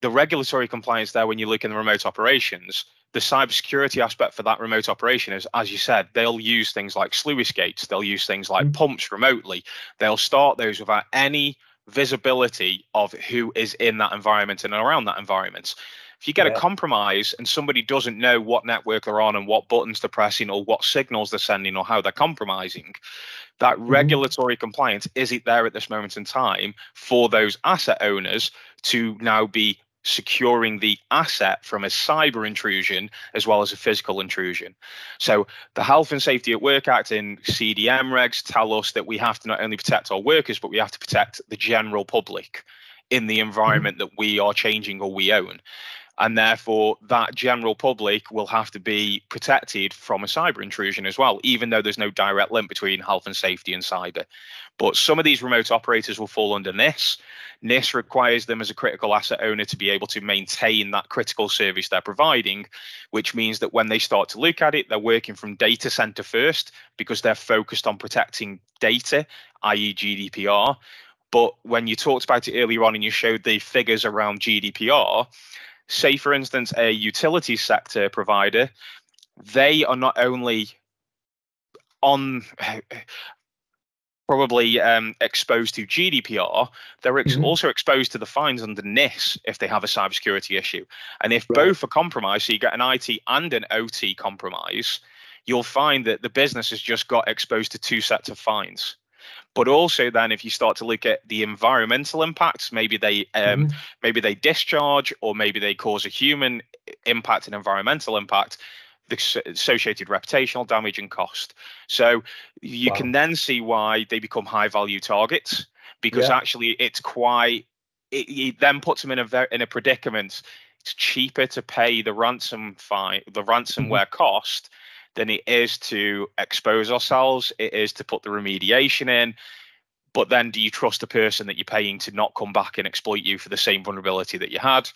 the regulatory compliance there, when you look in the remote operations, the cybersecurity aspect for that remote operation is, as you said, they'll use things like sluice gates, they'll use things like mm-hmm. pumps remotely. They'll start those without any visibility of who is in that environment and around that environment. If you get yeah. a compromise and somebody doesn't know what network they're on and what buttons they're pressing or what signals they're sending or how they're compromising, that mm-hmm. regulatory compliance isn't there at this moment in time for those asset owners to now be securing the asset from a cyber intrusion as well as a physical intrusion. So the Health and Safety at Work Act in CDM regs tell us that we have to not only protect our workers, but we have to protect the general public in the mm-hmm. environment that we are changing or we own and therefore that general public will have to be protected from a cyber intrusion as well even though there's no direct link between health and safety and cyber. But some of these remote operators will fall under NIS NIS requires them as a critical asset owner to be able to maintain that critical service they're providing which means that when they start to look at it they're working from data center first because they're focused on protecting data i.e GDPR but when you talked about it earlier on and you showed the figures around GDPR, say for instance a utility sector provider they are not only on probably um, exposed to GDPR, they're ex- mm-hmm. also exposed to the fines under NIS if they have a cybersecurity issue. And if right. both are compromised, so you get an IT and an OT compromise, you'll find that the business has just got exposed to two sets of fines. But also, then if you start to look at the environmental impacts, maybe they um, mm. maybe they discharge, or maybe they cause a human impact and environmental impact the associated reputational damage and cost. So you wow. can then see why they become high value targets because yeah. actually it's quite it, it, then puts them in a very in a predicament. It's cheaper to pay the ransom fine, the ransomware mm-hmm. cost than it is to expose ourselves. It is to put the remediation in. But then, do you trust the person that you're paying to not come back and exploit you for the same vulnerability that you had?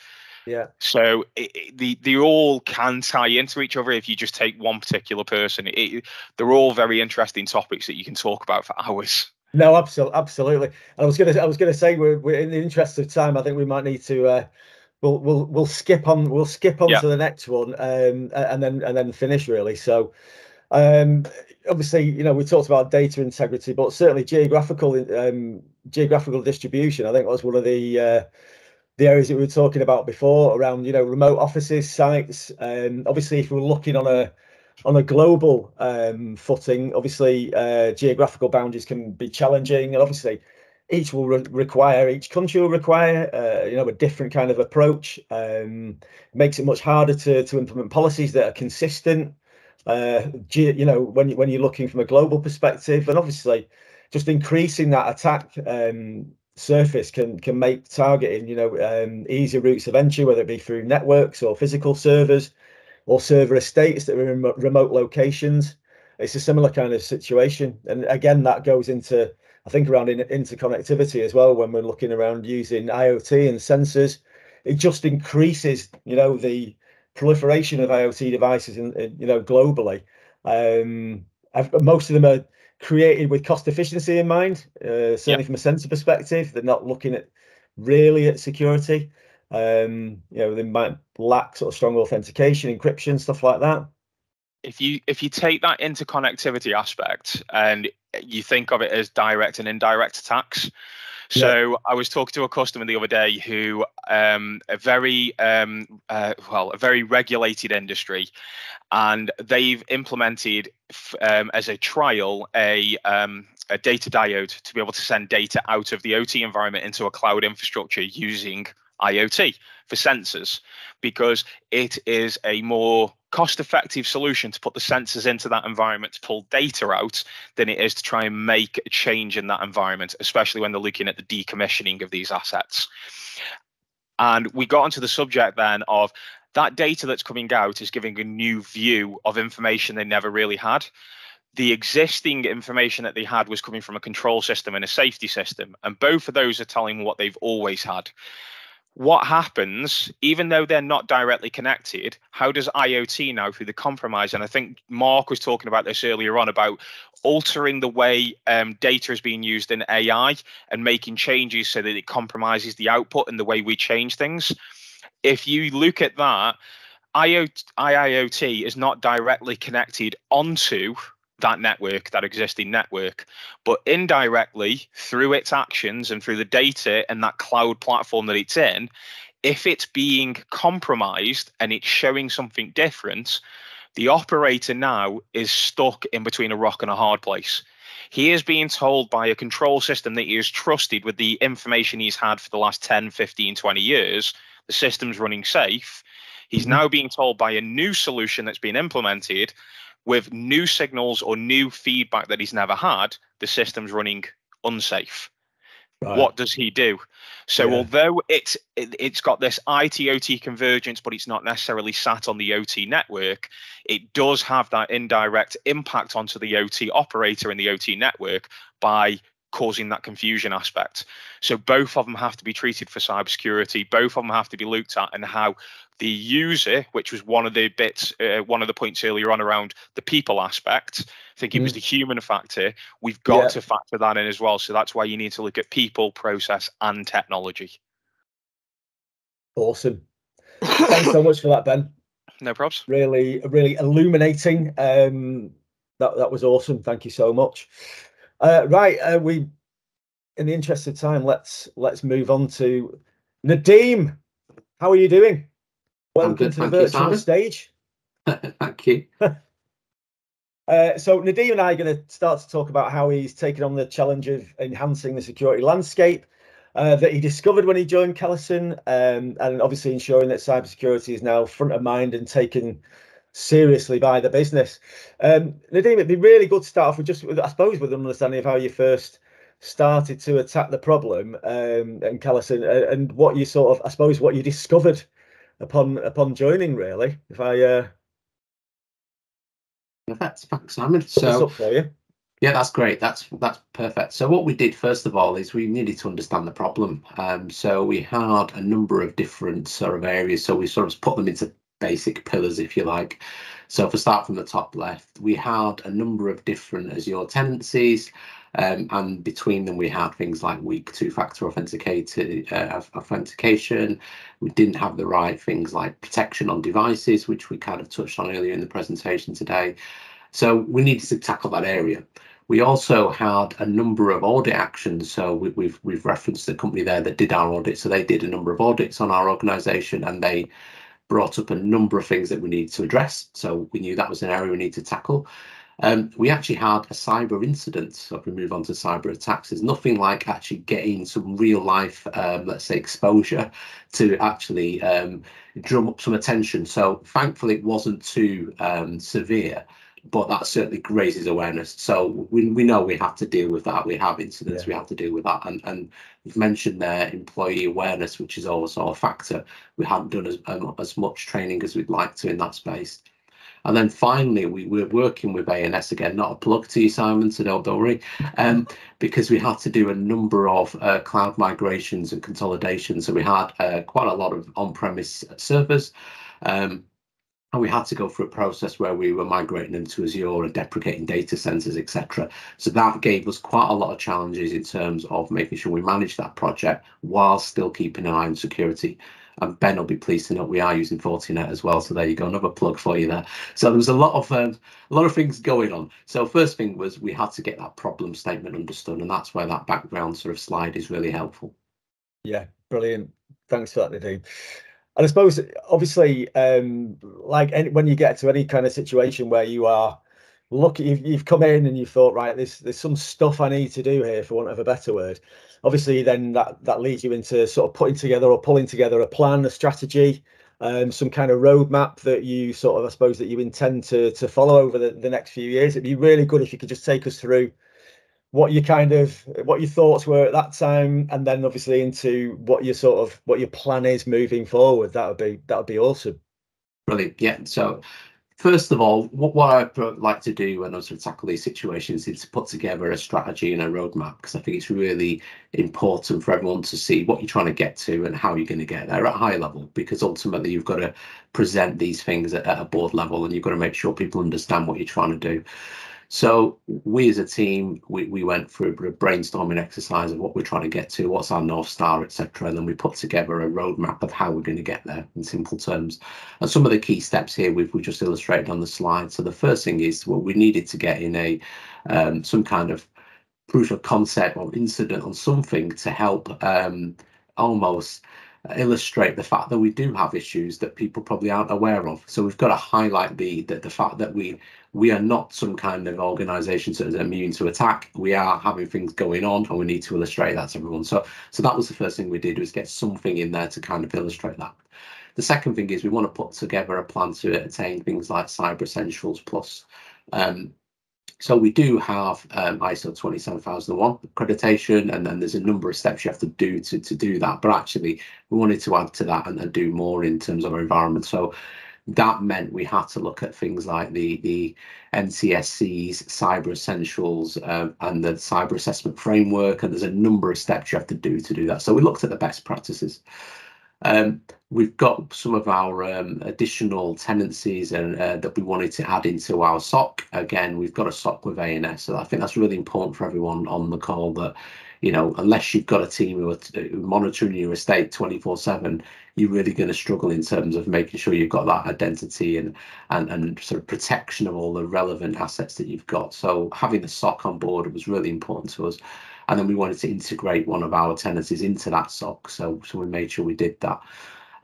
Yeah. So it, it, the they all can tie into each other if you just take one particular person. It, they're all very interesting topics that you can talk about for hours. No, absolutely, absolutely. I was gonna, I was gonna say, we're, we're in the interest of time. I think we might need to uh, we'll we'll we'll skip on we'll skip on yeah. to the next one um, and then and then finish really. So um, obviously, you know, we talked about data integrity, but certainly geographical um, geographical distribution. I think was one of the uh, the areas that we were talking about before around you know remote offices, sites. Um, obviously, if we're looking on a on a global um, footing, obviously uh, geographical boundaries can be challenging, and obviously each will re- require each country will require uh, you know a different kind of approach. Um, makes it much harder to to implement policies that are consistent. Uh, you know when when you're looking from a global perspective and obviously just increasing that attack um, surface can can make targeting you know um, easier routes of entry whether it be through networks or physical servers or server estates that are in remote locations. It's a similar kind of situation. And again that goes into I think around in, interconnectivity as well, when we're looking around using IoT and sensors, it just increases, you know, the proliferation of IoT devices, in, in you know, globally. Um, most of them are created with cost efficiency in mind. Uh, certainly yep. from a sensor perspective, they're not looking at really at security. Um, you know, they might lack sort of strong authentication, encryption, stuff like that if you if you take that interconnectivity aspect and you think of it as direct and indirect attacks so yeah. I was talking to a customer the other day who um, a very um, uh, well a very regulated industry, and they've implemented um, as a trial a um, a data diode to be able to send data out of the OT environment into a cloud infrastructure using IoT for sensors, because it is a more cost effective solution to put the sensors into that environment to pull data out than it is to try and make a change in that environment, especially when they're looking at the decommissioning of these assets. And we got onto the subject then of that data that's coming out is giving a new view of information they never really had. The existing information that they had was coming from a control system and a safety system, and both of those are telling what they've always had what happens, even though they're not directly connected, how does IoT now through the compromise? And I think Mark was talking about this earlier on about altering the way um, data is being used in AI and making changes so that it compromises the output and the way we change things. If you look at that, IoT, is not directly connected onto that network, that existing network, but indirectly through its actions and through the data and that cloud platform that it's in, if it's being compromised and it's showing something different, the operator now is stuck in between a rock and a hard place. He is being told by a control system that he is trusted with the information he's had for the last 10, 15, 20 years. The system's running safe. He's mm-hmm. now being told by a new solution that's been implemented with new signals or new feedback that he's never had, the system's running unsafe. Right. What does he do? So yeah. although it's it, it's got this IT OT convergence, but it's not necessarily sat on the OT network, it does have that indirect impact onto the OT operator and the OT network by causing that confusion aspect. So both of them have to be treated for cybersecurity. Both of them have to be looked at and how the user, which was one of the bits, uh, one of the points earlier on around the people aspect. I think it mm. was the human factor. We've got yeah. to factor that in as well. So that's why you need to look at people, process, and technology. Awesome. Thanks so much for that, Ben. No problems. Really, really illuminating. Um, that that was awesome. Thank you so much. Uh, right, uh, we, in the interest of time, let's let's move on to Nadeem. How are you doing? Welcome good, to the virtual you, stage. thank you. Uh, so Nadeem and I are going to start to talk about how he's taken on the challenge of enhancing the security landscape uh, that he discovered when he joined Calisen, um, and obviously ensuring that cybersecurity is now front of mind and taken seriously by the business. Um, Nadeem, it'd be really good to start off with just, with, I suppose, with an understanding of how you first started to attack the problem um, and Calisen, uh, and what you sort of, I suppose, what you discovered upon upon joining. Really, if I uh, perfect, thanks, Simon. So. Yeah, that's great. That's that's perfect. So what we did first of all is we needed to understand the problem. Um, so we had a number of different sort of areas. So we sort of put them into basic pillars, if you like. So if I start from the top left, we had a number of different Azure tenancies. Um, and between them, we had things like weak two-factor authenticated uh, authentication. We didn't have the right things like protection on devices, which we kind of touched on earlier in the presentation today. So we needed to tackle that area. We also had a number of audit actions. So we, we've, we've referenced the company there that did our audit. So they did a number of audits on our organisation, and they brought up a number of things that we needed to address. So we knew that was an area we need to tackle. Um, we actually had a cyber incident. So if we move on to cyber attacks, there's nothing like actually getting some real life, um, let's say, exposure to actually um, drum up some attention. So thankfully, it wasn't too um, severe, but that certainly raises awareness. So we, we know we have to deal with that. We have incidents, yeah. we have to deal with that. And, and you've mentioned there employee awareness, which is also a factor. We haven't done as, um, as much training as we'd like to in that space. And then finally, we were working with ANS again, not a plug to you, Simon, so don't, don't worry, um, because we had to do a number of uh, cloud migrations and consolidations. So we had uh, quite a lot of on-premise servers. Um, and we had to go through a process where we were migrating them to Azure and deprecating data centers, etc. So that gave us quite a lot of challenges in terms of making sure we manage that project while still keeping an eye on security. And Ben will be pleased to know we are using Fortinet as well. So there you go, another plug for you there. So there was a lot of um, a lot of things going on. So first thing was we had to get that problem statement understood, and that's where that background sort of slide is really helpful. Yeah, brilliant. Thanks for that, Nadeem. And I suppose, obviously, um, like any, when you get to any kind of situation where you are looking, you've, you've come in and you thought, right, there's there's some stuff I need to do here, for want of a better word obviously then that that leads you into sort of putting together or pulling together a plan a strategy um, some kind of roadmap that you sort of, I suppose, that you intend to to follow over the, the next few years. It'd be really good if you could just take us through what your kind of what your thoughts were at that time, and then obviously into what your sort of what your plan is moving forward. That would be that would be awesome. Brilliant. Yeah. So First of all, what, what I like to do when I sort of tackle these situations is to put together a strategy and a roadmap because I think it's really important for everyone to see what you're trying to get to and how you're going to get there at a high level because ultimately you've got to present these things at, at a board level and you've got to make sure people understand what you're trying to do. So we as a team, we, we went through a brainstorming exercise of what we're trying to get to, what's our North Star, etc. And then we put together a roadmap of how we're going to get there in simple terms. And some of the key steps here we've, we just illustrated on the slide. So the first thing is what well, we needed to get in a um, some kind of proof of concept or incident on something to help um, almost illustrate the fact that we do have issues that people probably aren't aware of. So we've got to highlight the the, the fact that we we are not some kind of organisation that is immune to attack. We are having things going on, and we need to illustrate that to everyone. So so that was the first thing we did was get something in there to kind of illustrate that. The second thing is we want to put together a plan to attain things like Cyber Essentials Plus. Um, so we do have um, ISO 27001 accreditation, and then there's a number of steps you have to do to, to do that. But actually, we wanted to add to that and, and do more in terms of our environment. So that meant we had to look at things like the the NCSC's Cyber Essentials um, and the Cyber Assessment Framework, and there's a number of steps you have to do to do that. So we looked at the best practices. Um, we've got some of our um, additional tenancies and uh, that we wanted to add into our SOC. Again, we've got a SOC with ANS, so I think that's really important for everyone on the call that you know, unless you've got a team who are monitoring your estate 24 7, you're really going to struggle in terms of making sure you've got that identity and, and, and sort of protection of all the relevant assets that you've got. So having the SOC on board was really important to us and then we wanted to integrate one of our tenancies into that SOC. So, so we made sure we did that.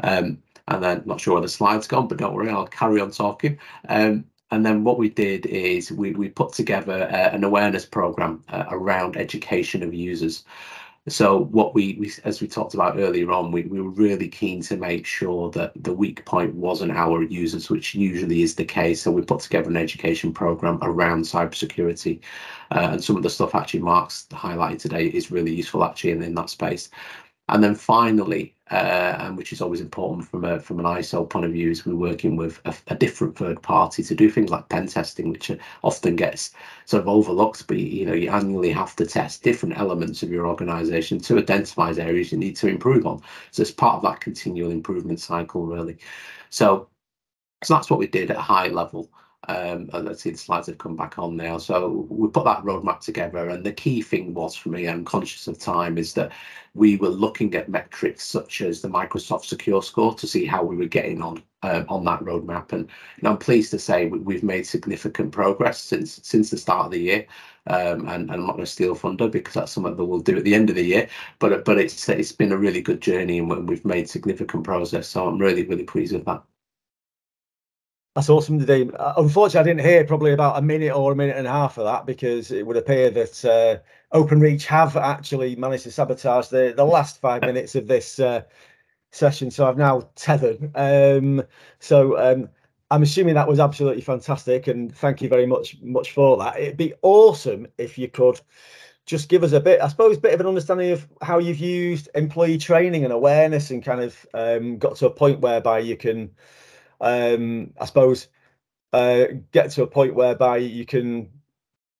Um, and then not sure where the slide's gone, but don't worry, I'll carry on talking. Um, and then what we did is we, we put together uh, an awareness program uh, around education of users. So what we, we, as we talked about earlier on, we, we were really keen to make sure that the weak point wasn't our users, which usually is the case. So we put together an education program around cybersecurity, uh, and some of the stuff actually Mark's highlighted today is really useful actually in, in that space. And then finally, uh, and which is always important from a from an ISO point of view, is we're working with a, a, different third party to do things like pen testing, which often gets sort of overlooked. But you know, you annually have to test different elements of your organisation to identify areas you need to improve on. So it's part of that continual improvement cycle, really. So so that's what we did at a high level. Um, and let's see the slides have come back on now. So we put that roadmap together, and the key thing was for me, I'm conscious of time, is that we were looking at metrics such as the Microsoft Secure Score to see how we were getting on uh, on that roadmap. And, and, I'm pleased to say we, have made significant progress since since the start of the year. Um, and, and, I'm not going to steal thunder because that's something that we'll do at the end of the year. But but it's it's been a really good journey, and we've made significant progress. So I'm really really pleased with that. That's awesome, Nadeem. Uh, unfortunately, I didn't hear probably about a minute or a minute and a half of that because it would appear that uh, OpenReach have actually managed to sabotage the, the last five minutes of this uh, session. So I've now tethered. Um, so um, I'm assuming that was absolutely fantastic, and thank you very much much for that. It'd be awesome if you could just give us a bit, I suppose, a bit of an understanding of how you've used employee training and awareness, and kind of um, got to a point whereby you can um, I suppose, uh, get to a point whereby you can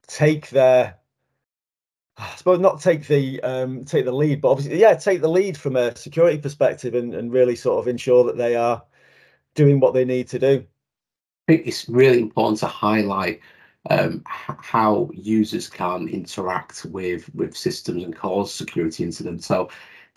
take their I suppose not take the um, take the lead, but obviously, yeah, take the lead from a security perspective and, and really sort of ensure that they are doing what they need to do. I think it's really important to highlight um, how users can interact with with systems and cause security incidents. So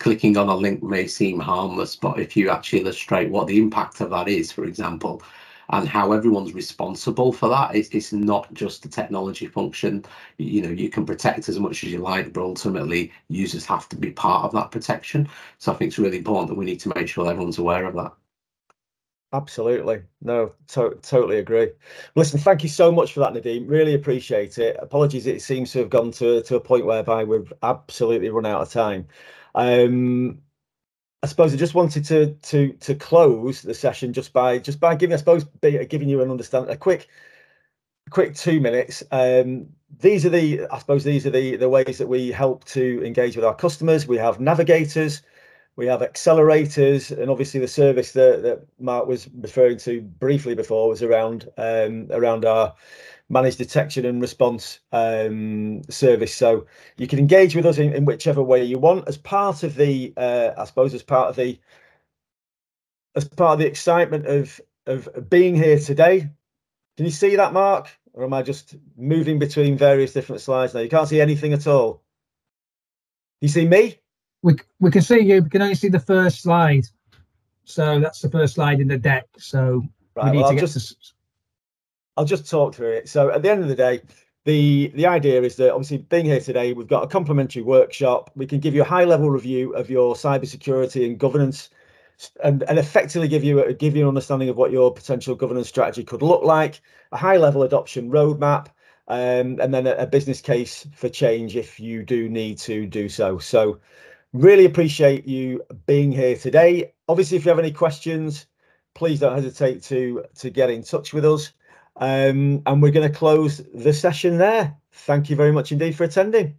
clicking on a link may seem harmless, but if you actually illustrate what the impact of that is, for example, and how everyone's responsible for that, it's, it's not just the technology function. You know, you can protect as much as you like, but ultimately users have to be part of that protection. So I think it's really important that we need to make sure everyone's aware of that. Absolutely. No, to- totally agree. Listen, thank you so much for that, Nadeem. Really appreciate it. Apologies, it seems to have gone to, to a point whereby we've absolutely run out of time. Um, I suppose I just wanted to to to close the session just by just by giving I suppose giving you an understand a quick quick two minutes. Um, these are the I suppose these are the the ways that we help to engage with our customers. We have navigators, we have accelerators, and obviously the service that, that Mark was referring to briefly before was around um, around our managed detection and response um, service. So you can engage with us in, in, whichever way you want as part of the, uh, I suppose, as part of the, as part of the excitement of of being here today. Can you see that, Mark? Or am I just moving between various different slides now? You can't see anything at all. You see me? We we can see you. We can only see the first slide. So that's the first slide in the deck. So right, we need well, to I'll get just, to I'll just talk through it. So at the end of the day, the the idea is that obviously being here today, we've got a complimentary workshop. We can give you a high level review of your cybersecurity and governance, and, and effectively give you a, give you an understanding of what your potential governance strategy could look like, a high level adoption roadmap, um, and then a, a business case for change if you do need to do so. So really appreciate you being here today. Obviously, if you have any questions, please don't hesitate to to get in touch with us. Um, and we're going to close the session there. Thank you very much indeed for attending.